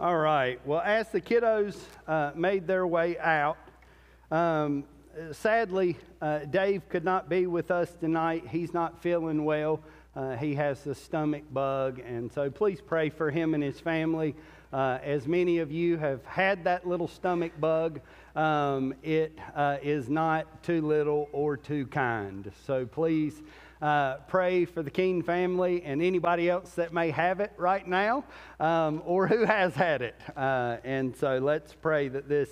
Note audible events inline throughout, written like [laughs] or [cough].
All right. Well, as the kiddos uh, made their way out, um, sadly, uh, Dave could not be with us tonight. He's not feeling well. Uh, he has a stomach bug, and so please pray for him and his family. Uh, as many of you have had that little stomach bug, um, it uh, is not too little or too kind. So please uh, pray for the Keene family and anybody else that may have it right now um, or who has had it. Uh, and so let's pray that this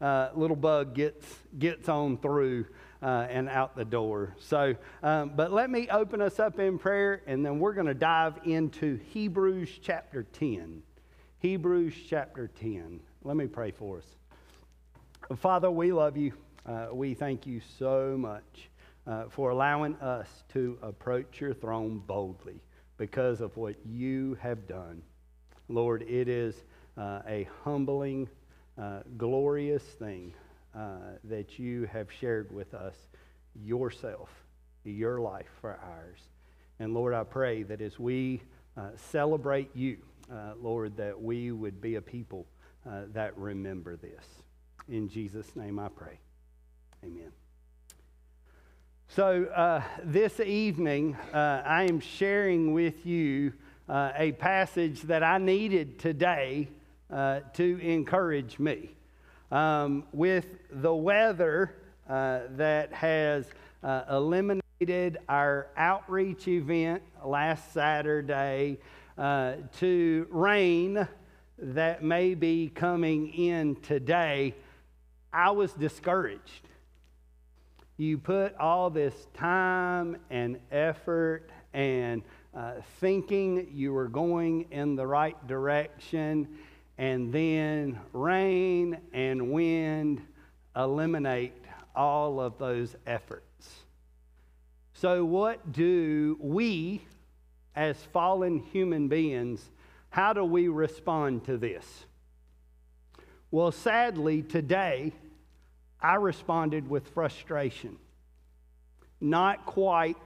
uh, little bug gets, gets on through. Uh, and out the door. So, um, but let me open us up in prayer, and then we're going to dive into Hebrews chapter 10. Hebrews chapter 10. Let me pray for us. Father, we love you. Uh, we thank you so much uh, for allowing us to approach your throne boldly because of what you have done. Lord, it is uh, a humbling, uh, glorious thing uh, that you have shared with us yourself, your life for ours. And Lord, I pray that as we uh, celebrate you, uh, Lord, that we would be a people that remember this. In Jesus' name I pray. Amen. So, uh, this evening, uh, I am sharing with you uh, a passage that I needed today uh, to encourage me. Um, with the weather uh, that has uh, eliminated our outreach event last Saturday to rain that may be coming in today, I was discouraged you put all this time and effort and uh, thinking you were going in the right direction, and then rain and wind eliminate all of those efforts. So, what do we, as fallen human beings, how do we respond to this? Well, sadly, today, I responded with frustration, not quite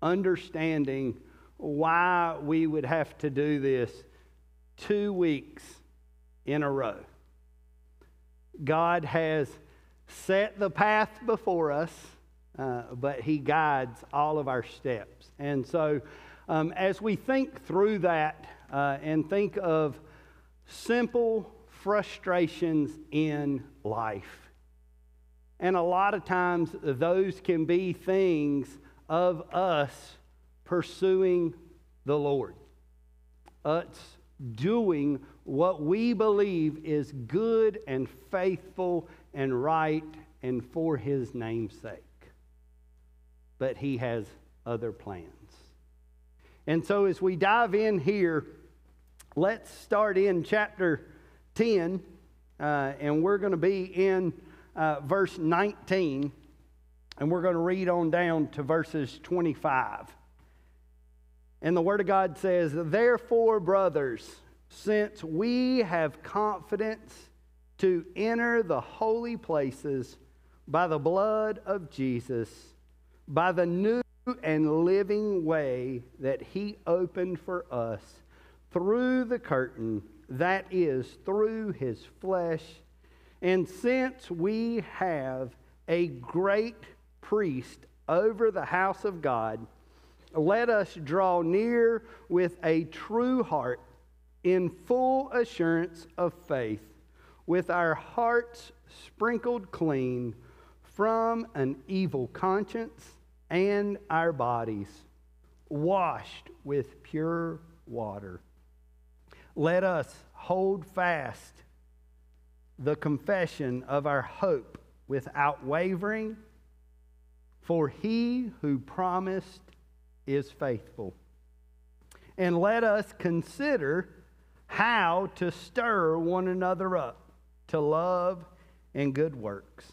understanding why we would have to do this two weeks in a row. God has set the path before us, uh, but He guides all of our steps. And so, um, as we think through that uh, and think of simple frustrations in life, and a lot of times, those can be things of us pursuing the Lord. Us doing what we believe is good and faithful and right and for His name's sake. But He has other plans. And so, as we dive in here, let's start in chapter 10, uh, and we're going to be in uh, verse 19, and we're going to read on down to verses 25. And the Word of God says, Therefore, brothers, since we have confidence to enter the holy places by the blood of Jesus, by the new and living way that He opened for us through the curtain, that is, through His flesh and since we have a great priest over the house of God, let us draw near with a true heart in full assurance of faith, with our hearts sprinkled clean from an evil conscience and our bodies washed with pure water. Let us hold fast the confession of our hope without wavering, for he who promised is faithful. And let us consider how to stir one another up to love and good works,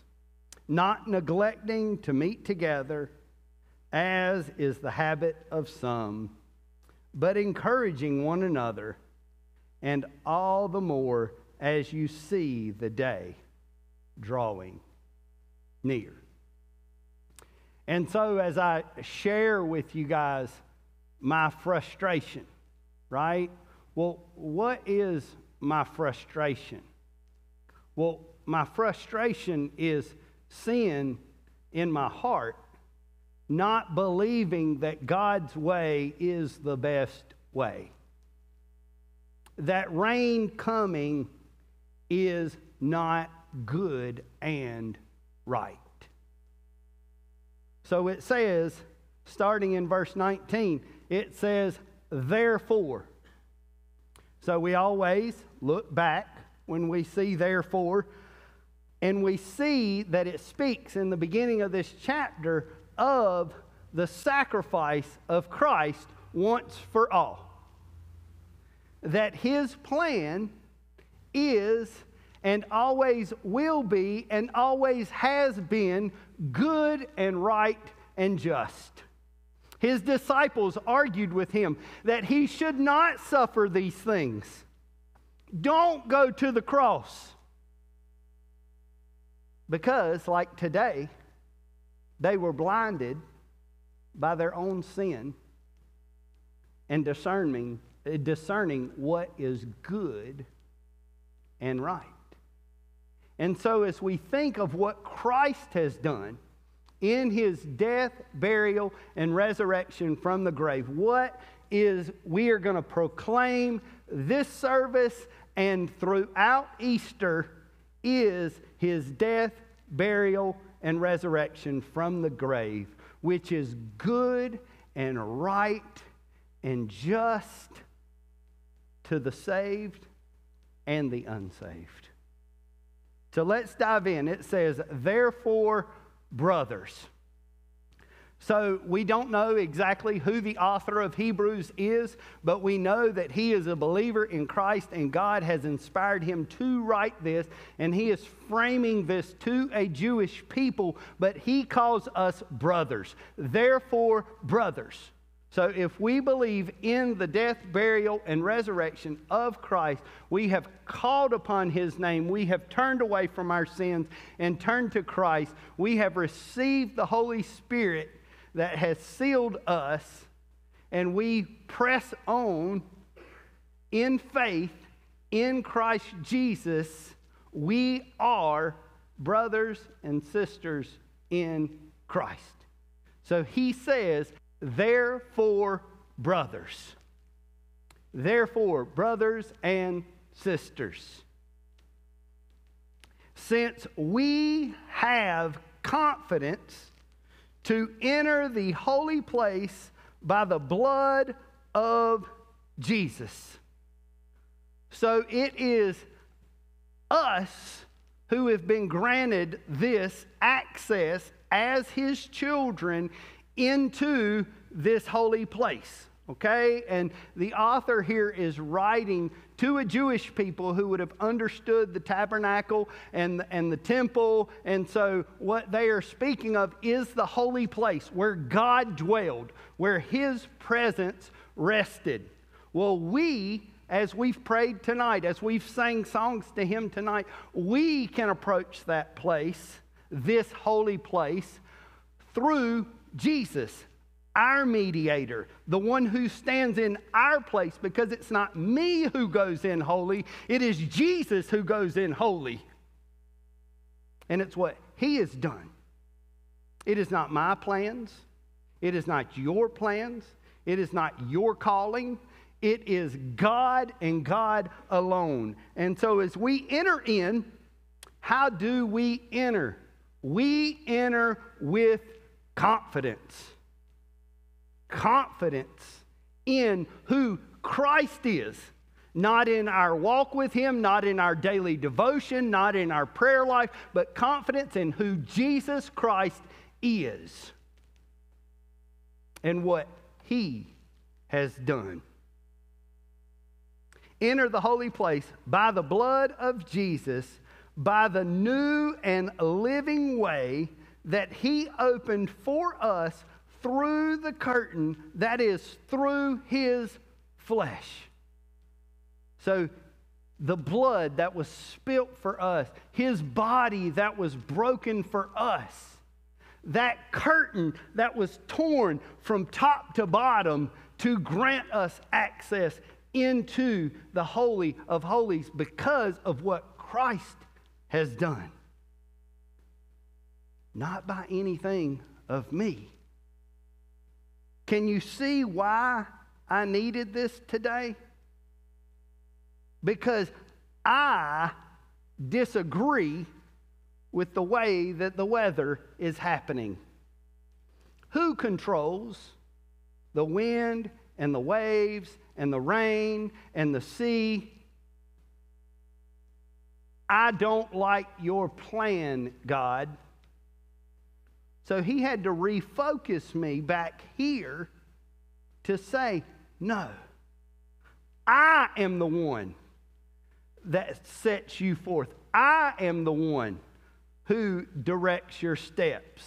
not neglecting to meet together, as is the habit of some, but encouraging one another, and all the more as you see the day drawing near. And so, as I share with you guys my frustration, right? Well, what is my frustration? Well, my frustration is sin in my heart, not believing that God's way is the best way. That rain coming is not good and right. So it says, starting in verse 19, it says, therefore. So we always look back when we see therefore, and we see that it speaks in the beginning of this chapter of the sacrifice of Christ once for all. That his plan is and always will be and always has been good and right and just. His disciples argued with him that he should not suffer these things. Don't go to the cross. Because, like today, they were blinded by their own sin and discerning, discerning what is good and right. And so, as we think of what Christ has done in his death, burial, and resurrection from the grave, what is we are going to proclaim this service and throughout Easter is his death, burial, and resurrection from the grave, which is good and right and just to the saved and the unsaved. So let's dive in. It says, Therefore, brothers. So we don't know exactly who the author of Hebrews is, but we know that he is a believer in Christ and God has inspired him to write this, and he is framing this to a Jewish people, but he calls us brothers. Therefore, brothers. So, if we believe in the death, burial, and resurrection of Christ, we have called upon his name. We have turned away from our sins and turned to Christ. We have received the Holy Spirit that has sealed us, and we press on in faith in Christ Jesus. We are brothers and sisters in Christ. So, he says, Therefore, brothers. Therefore, brothers and sisters, since we have confidence to enter the holy place by the blood of Jesus. So it is us who have been granted this access as his children into this holy place. Okay? And the author here is writing to a Jewish people who would have understood the tabernacle and, and the temple. And so, what they are speaking of is the holy place where God dwelled, where his presence rested. Well, we, as we've prayed tonight, as we've sang songs to him tonight, we can approach that place, this holy place, through Jesus, our mediator, the one who stands in our place, because it's not me who goes in holy, it is Jesus who goes in holy. And it's what he has done. It is not my plans, it is not your plans, it is not your calling. It is God and God alone. And so as we enter in, how do we enter? We enter with confidence. Confidence in who Christ is. Not in our walk with Him, not in our daily devotion, not in our prayer life, but confidence in who Jesus Christ is and what He has done. Enter the holy place by the blood of Jesus, by the new and living way that he opened for us through the curtain, that is, through his flesh. So, the blood that was spilt for us, his body that was broken for us, that curtain that was torn from top to bottom to grant us access into the Holy of Holies because of what Christ has done. Not by anything of me. Can you see why I needed this today? Because I disagree with the way that the weather is happening. Who controls the wind and the waves and the rain and the sea? I don't like your plan, God. So he had to refocus me back here to say, no, I am the one that sets you forth. I am the one who directs your steps,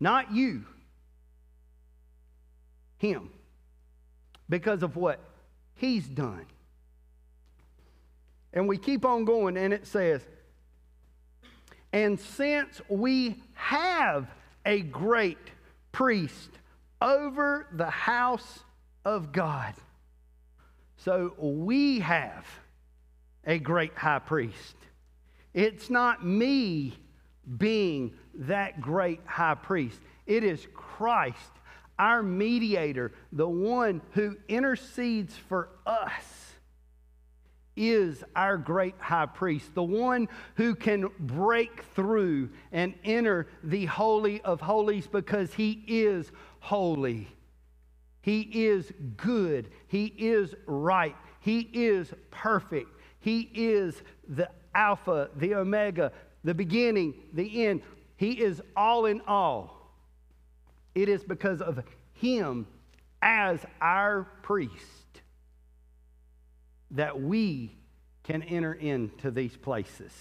not you, him, because of what he's done. And we keep on going, and it says, and since we have a great priest over the house of God, so we have a great high priest. It's not me being that great high priest, it is Christ, our mediator, the one who intercedes for us is our great high priest, the one who can break through and enter the Holy of Holies because he is holy. He is good. He is right. He is perfect. He is the Alpha, the Omega, the beginning, the end. He is all in all. It is because of Him as our priest that we can enter into these places.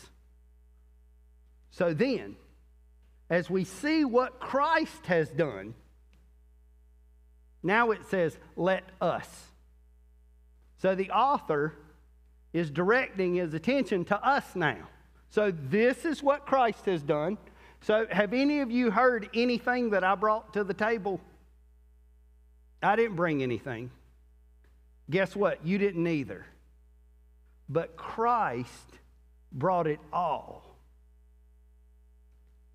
So then, as we see what Christ has done, now it says, let us. So the author is directing his attention to us now. So this is what Christ has done. So have any of you heard anything that I brought to the table? I didn't bring anything. Guess what? You didn't either. But Christ brought it all.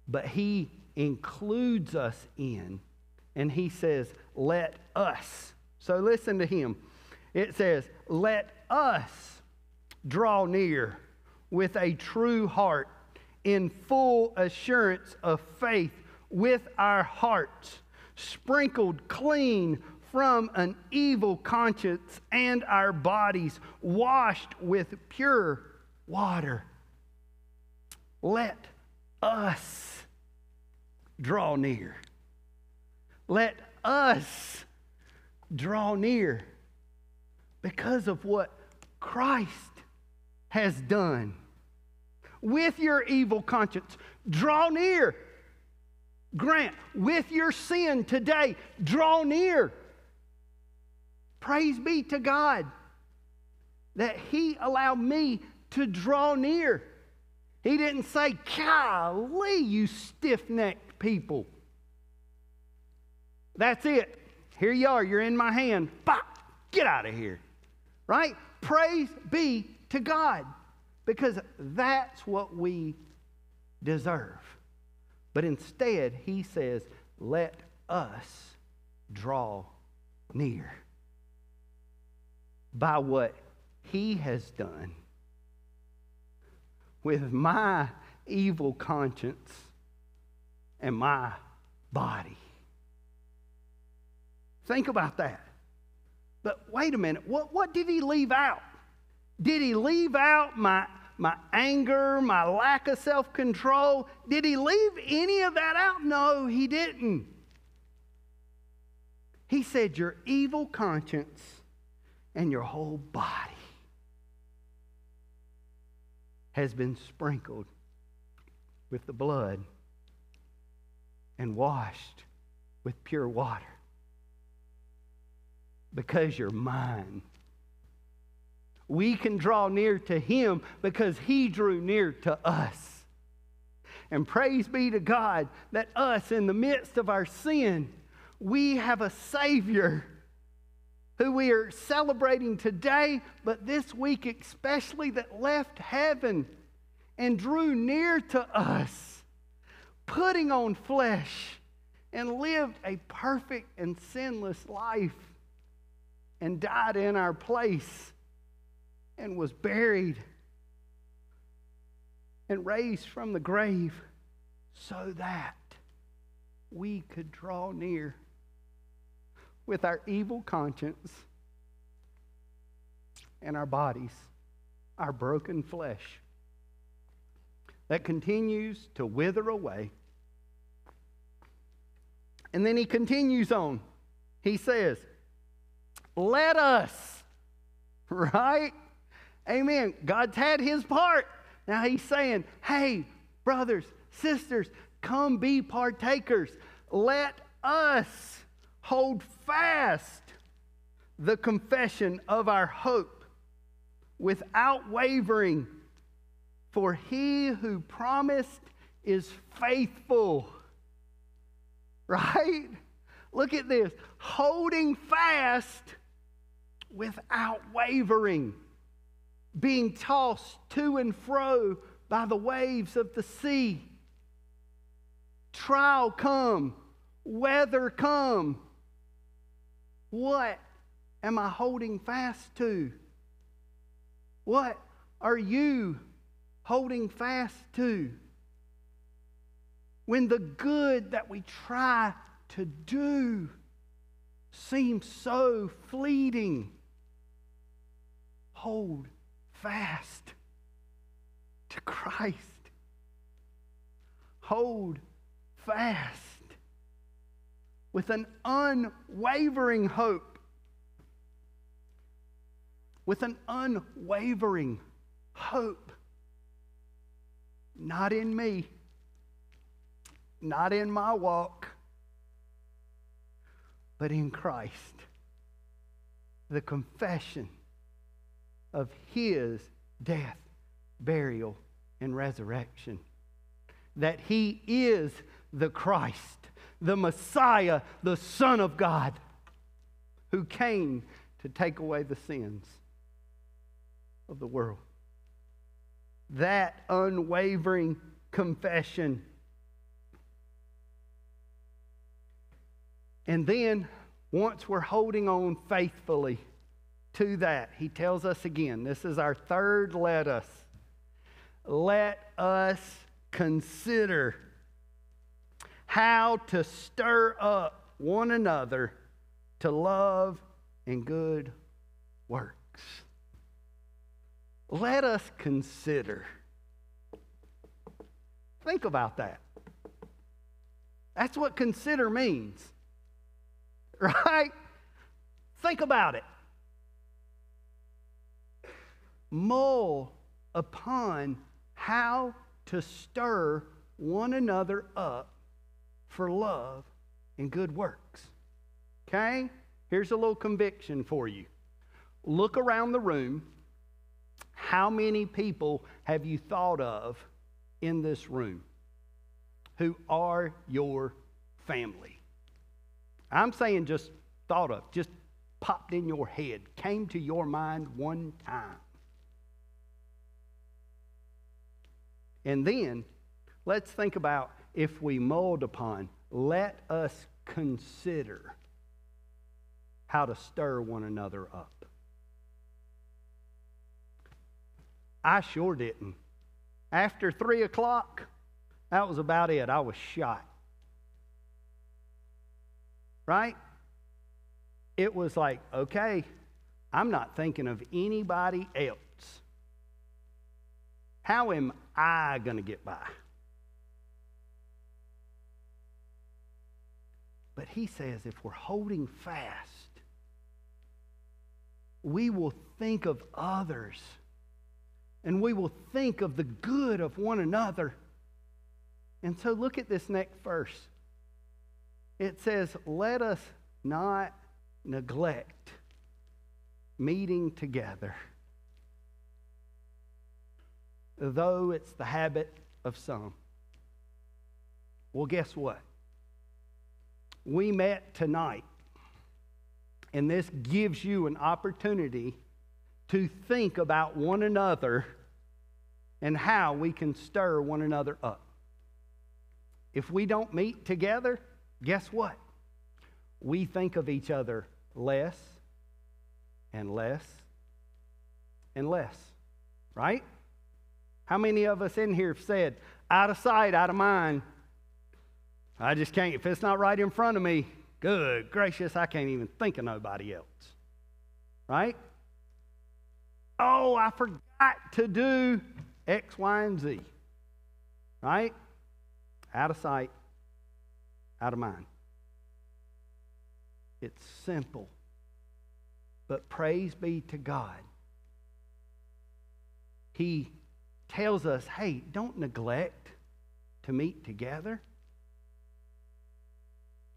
But he includes us in, and he says, Let us. So listen to him. It says, Let us draw near with a true heart in full assurance of faith with our hearts sprinkled clean from an evil conscience and our bodies washed with pure water. Let us draw near. Let us draw near because of what Christ has done. With your evil conscience, draw near. Grant, with your sin today, draw near. Praise be to God that He allowed me to draw near. He didn't say, Golly, you stiff necked people. That's it. Here you are. You're in my hand. Bah, get out of here. Right? Praise be to God because that's what we deserve. But instead, He says, let us draw near by what he has done with my evil conscience and my body. Think about that. But wait a minute, what, what did he leave out? Did he leave out my, my anger, my lack of self control? Did he leave any of that out? No, he didn't. He said, Your evil conscience and your whole body has been sprinkled with the blood and washed with pure water because you're mine. We can draw near to him because he drew near to us. And praise be to God that us, in the midst of our sin, we have a Savior who we are celebrating today, but this week especially, that left heaven and drew near to us, putting on flesh, and lived a perfect and sinless life, and died in our place, and was buried, and raised from the grave, so that we could draw near with our evil conscience and our bodies, our broken flesh that continues to wither away. And then he continues on. He says, Let us, [laughs] right? Amen. God's had his part. Now he's saying, Hey, brothers, sisters, come be partakers. Let us hold fast the confession of our hope without wavering, for he who promised is faithful. Right? Look at this holding fast without wavering, being tossed to and fro by the waves of the sea. Trial come, weather come, what am I holding fast to? What are you holding fast to? When the good that we try to do seems so fleeting, hold fast to Christ. Hold fast with an unwavering hope. With an unwavering hope. Not in me, not in my walk, but in Christ. The confession of his death, burial, and resurrection. That he is the Christ the Messiah, the Son of God, who came to take away the sins of the world. That unwavering confession. And then, once we're holding on faithfully to that, he tells us again this is our third let us. Let us consider how to stir up one another to love and good works. Let us consider. Think about that. That's what consider means, [laughs] right? Think about it. Mull upon how to stir one another up for love and good works. Okay? Here's a little conviction for you. Look around the room. How many people have you thought of in this room who are your family? I'm saying just thought of, just popped in your head, came to your mind one time. And then let's think about if we mold upon, let us consider how to stir one another up. I sure didn't. After three o'clock, that was about it. I was shot. Right? It was like, okay, I'm not thinking of anybody else. How am I going to get by? But he says if we're holding fast, we will think of others and we will think of the good of one another. And so look at this next verse. It says, Let us not neglect meeting together, though it's the habit of some. Well, guess what? We met tonight And this gives you an opportunity to think about one another and how we can stir one another up. If we don't meet together, guess what? We think of each other less and less and less, right? How many of us in here have said, out of sight, out of mind? I just can't, if it's not right in front of me, good gracious, I can't even think of nobody else, right? Oh, I forgot to do X, Y, and Z. Right? Out of sight, out of mind. It's simple. But praise be to God. He tells us hey, don't neglect to meet together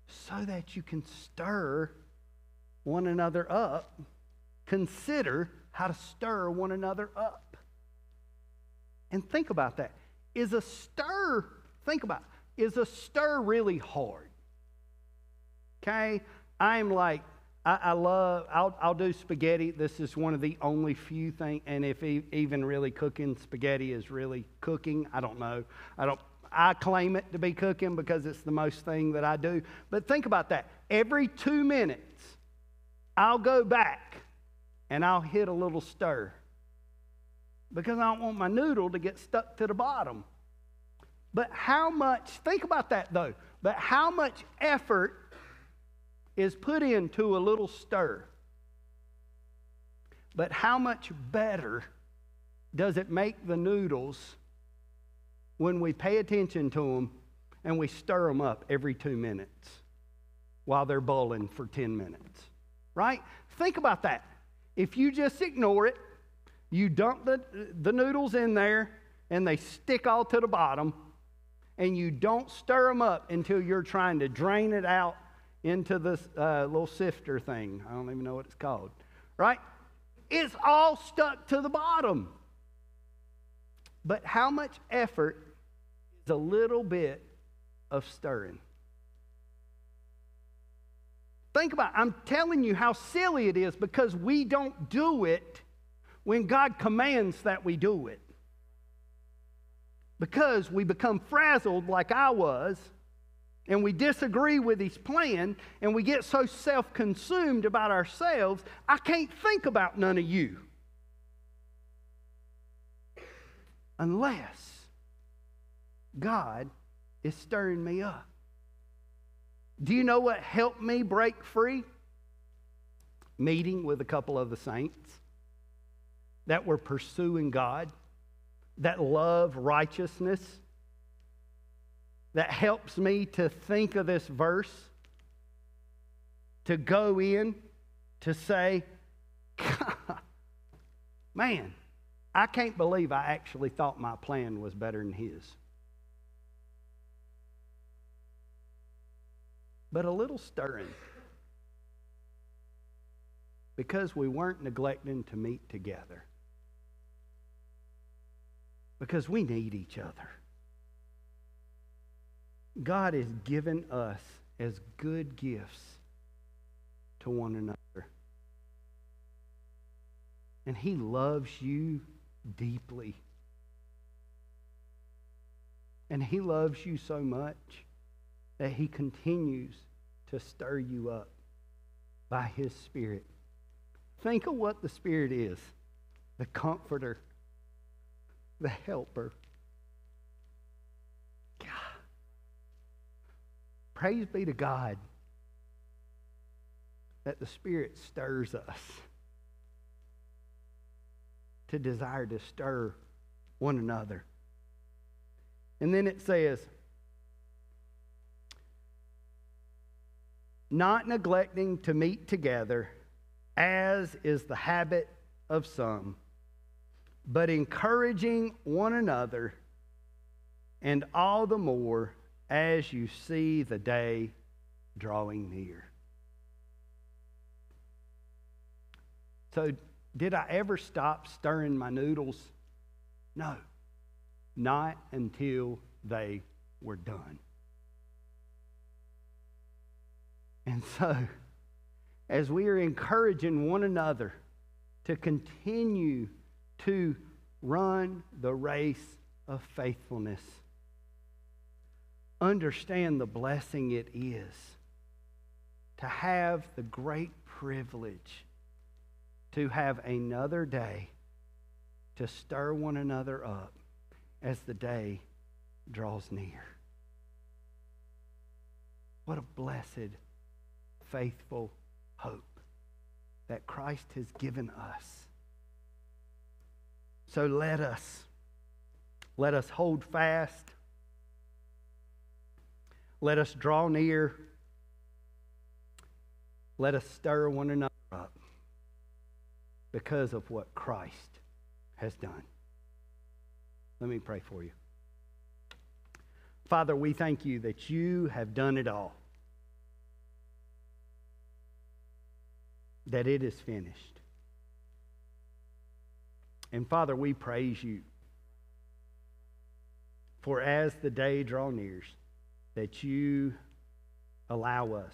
so that you can stir one another up. Consider how to stir one another up. And think about that. Is a stir, think about it, is a stir really hard? Okay? I'm like, I, I, love, I'll, I'll do spaghetti. This is one of the only few things, and if even really cooking spaghetti is really cooking, I don't know. I don't, I claim it to be cooking because it's the most thing that I do. But think about that. Every two minutes, I'll go back and I'll hit a little stir because I don't want my noodle to get stuck to the bottom. But how much, think about that though, but how much effort is put into a little stir? But how much better does it make the noodles when we pay attention to them and we stir them up every two minutes while they're boiling for 10 minutes? Right? Think about that. If you just ignore it, you dump the, the noodles in there and they stick all to the bottom, and you don't stir them up until you're trying to drain it out into this uh, little sifter thing. I don't even know what it's called, right? It's all stuck to the bottom. But how much effort a little bit of stirring? Think about it. I'm telling you how silly it is because we don't do it when God commands that we do it. Because we become frazzled like I was, and we disagree with his plan, and we get so self consumed about ourselves, I can't think about none of you. Unless God is stirring me up. Do you know what helped me break free? Meeting with a couple of the saints that were pursuing God, that love righteousness, that helps me to think of this verse, to go in, to say, [laughs] man, I can't believe I actually thought my plan was better than his. But a little stirring because we weren't neglecting to meet together because we need each other. God has given us as good gifts to one another. And He loves you deeply. And He loves you so much that He continues to stir you up by His Spirit. Think of what the Spirit is the comforter the helper. God. Praise be to God that the Spirit stirs us to desire to stir one another. And then it says, not neglecting to meet together, as is the habit of some but encouraging one another, and all the more as you see the day drawing near. So, did I ever stop stirring my noodles? No, not until they were done. And so, as we are encouraging one another to continue to run the race of faithfulness. Understand the blessing it is to have the great privilege to have another day to stir one another up as the day draws near. What a blessed, faithful hope that Christ has given us. So let us let us hold fast. Let us draw near. Let us stir one another up because of what Christ has done. Let me pray for you. Father, we thank you that you have done it all, that it is finished. And Father, we praise you for as the day draw nears, that you allow us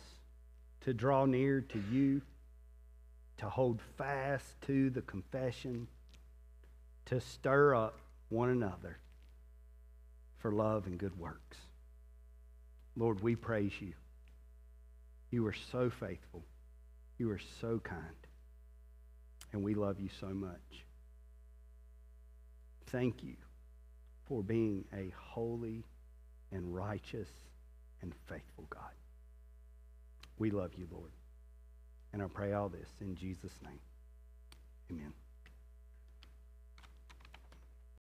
to draw near to you, to hold fast to the confession, to stir up one another for love and good works. Lord, we praise you. You are so faithful. You are so kind. And we love you so much. Thank you for being a holy and righteous and faithful God. We love you, Lord. And I pray all this in Jesus' name. Amen.